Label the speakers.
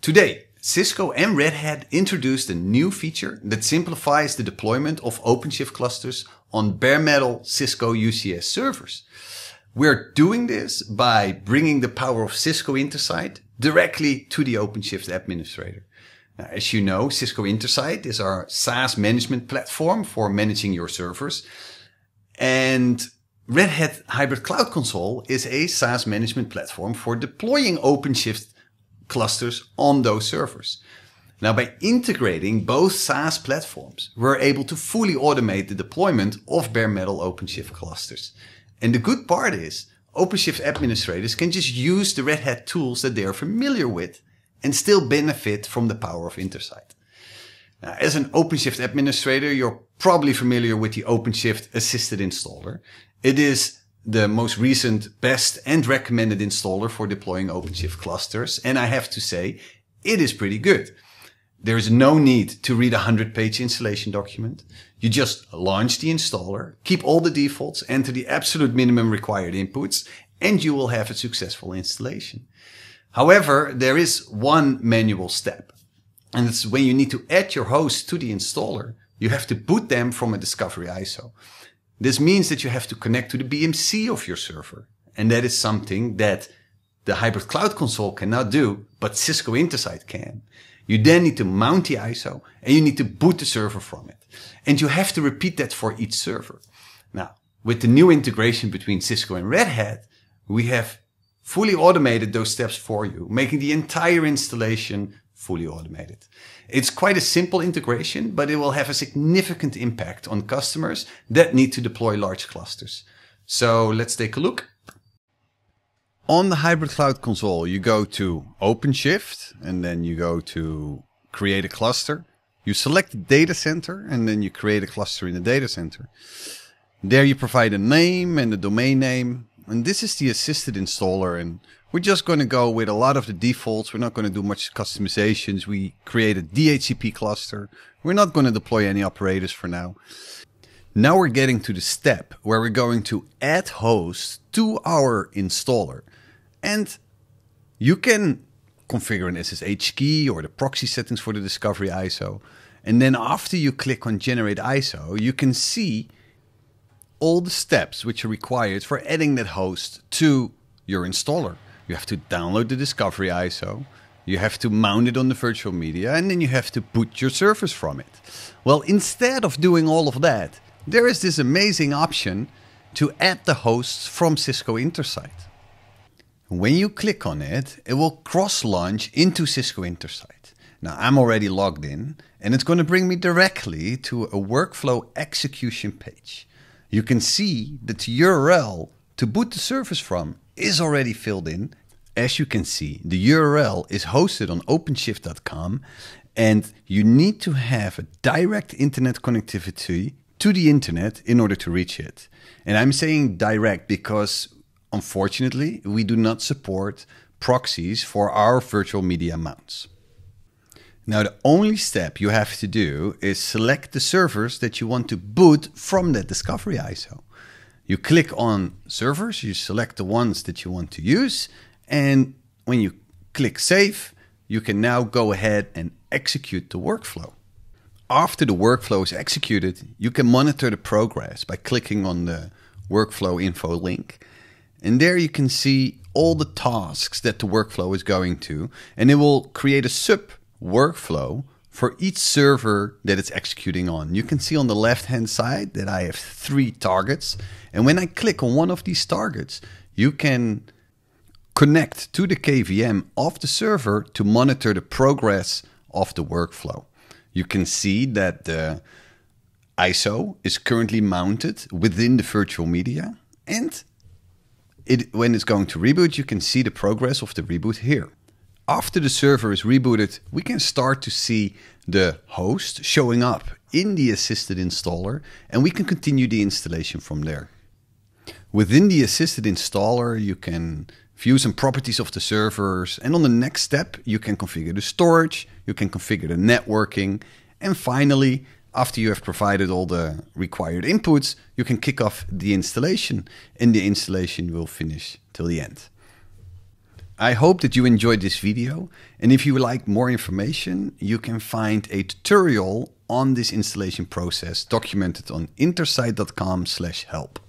Speaker 1: Today, Cisco and Red Hat introduced a new feature that simplifies the deployment of OpenShift clusters on bare metal Cisco UCS servers. We're doing this by bringing the power of Cisco Intersight directly to the OpenShift administrator. Now, as you know, Cisco Intersight is our SaaS management platform for managing your servers. And Red Hat Hybrid Cloud Console is a SaaS management platform for deploying OpenShift clusters on those servers. Now, by integrating both SaaS platforms, we're able to fully automate the deployment of bare metal OpenShift clusters. And the good part is OpenShift administrators can just use the Red Hat tools that they are familiar with and still benefit from the power of Intersight. Now, as an OpenShift administrator, you're probably familiar with the OpenShift Assisted Installer. It is the most recent, best and recommended installer for deploying OpenShift clusters. And I have to say, it is pretty good. There is no need to read a 100 page installation document. You just launch the installer, keep all the defaults, enter the absolute minimum required inputs, and you will have a successful installation. However, there is one manual step. And it's when you need to add your host to the installer, you have to boot them from a discovery ISO. This means that you have to connect to the BMC of your server. And that is something that the hybrid cloud console cannot do, but Cisco Intersight can. You then need to mount the ISO and you need to boot the server from it. And you have to repeat that for each server. Now, with the new integration between Cisco and Red Hat, we have fully automated those steps for you, making the entire installation fully automated. It's quite a simple integration, but it will have a significant impact on customers that need to deploy large clusters. So let's take a look. On the hybrid cloud console, you go to OpenShift and then you go to create a cluster. You select the data center and then you create a cluster in the data center. There you provide a name and a domain name. And this is the assisted installer. And we're just going to go with a lot of the defaults. We're not going to do much customizations. We create a DHCP cluster. We're not going to deploy any operators for now. Now we're getting to the step where we're going to add hosts to our installer. And you can configure an SSH key or the proxy settings for the discovery ISO. And then after you click on generate ISO, you can see all the steps which are required for adding that host to your installer. You have to download the Discovery ISO, you have to mount it on the virtual media, and then you have to boot your service from it. Well, instead of doing all of that, there is this amazing option to add the hosts from Cisco Intersight. When you click on it, it will cross launch into Cisco Intersight. Now, I'm already logged in, and it's going to bring me directly to a workflow execution page. You can see that the URL to boot the service from is already filled in. As you can see, the URL is hosted on OpenShift.com and you need to have a direct internet connectivity to the internet in order to reach it. And I'm saying direct because unfortunately we do not support proxies for our virtual media mounts. Now, the only step you have to do is select the servers that you want to boot from that Discovery ISO. You click on servers, you select the ones that you want to use, and when you click save, you can now go ahead and execute the workflow. After the workflow is executed, you can monitor the progress by clicking on the workflow info link. And there you can see all the tasks that the workflow is going to, and it will create a sub workflow for each server that it's executing on. You can see on the left hand side that I have three targets. And when I click on one of these targets, you can connect to the KVM of the server to monitor the progress of the workflow. You can see that the ISO is currently mounted within the virtual media and it, when it's going to reboot, you can see the progress of the reboot here after the server is rebooted, we can start to see the host showing up in the assisted installer and we can continue the installation from there. Within the assisted installer, you can view some properties of the servers and on the next step, you can configure the storage, you can configure the networking, and finally, after you have provided all the required inputs, you can kick off the installation and the installation will finish till the end. I hope that you enjoyed this video. And if you would like more information, you can find a tutorial on this installation process documented on intersight.com slash help.